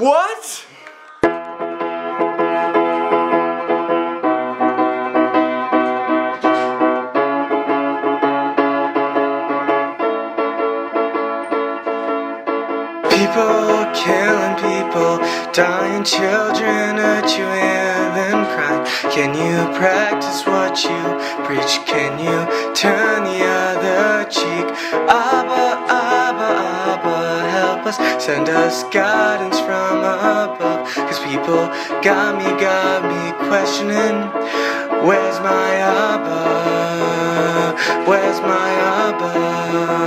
What? People killing people, dying children at you and crying. Can you practice what you preach? Can you turn the other cheek? Help us, send us guidance from above. Cause people got me, got me questioning. Where's my Abba? Where's my Abba?